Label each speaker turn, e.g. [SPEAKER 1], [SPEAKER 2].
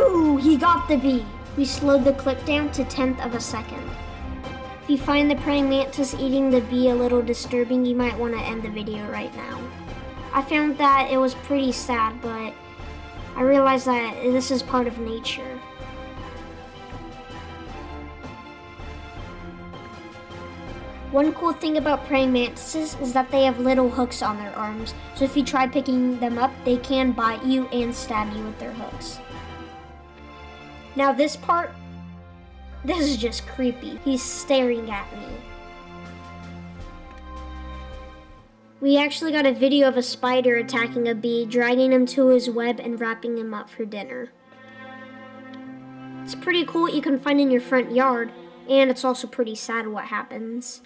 [SPEAKER 1] Ooh, he got the bee. We slowed the clip down to tenth of a second. If you find the praying mantis eating the bee a little disturbing, you might want to end the video right now. I found that it was pretty sad, but I realized that this is part of nature. One cool thing about praying mantises is that they have little hooks on their arms, so if you try picking them up, they can bite you and stab you with their hooks. Now, this part, this is just creepy. He's staring at me. We actually got a video of a spider attacking a bee, dragging him to his web and wrapping him up for dinner. It's pretty cool what you can find in your front yard, and it's also pretty sad what happens.